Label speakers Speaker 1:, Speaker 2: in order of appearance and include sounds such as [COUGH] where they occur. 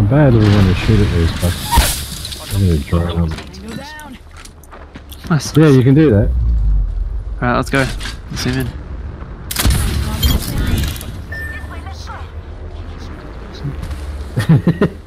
Speaker 1: How bad do we want to shoot at these fuckers? I'm gonna drone them.
Speaker 2: Nice.
Speaker 1: Yeah, you can do that.
Speaker 2: Alright, let's go. Let's zoom in. [LAUGHS]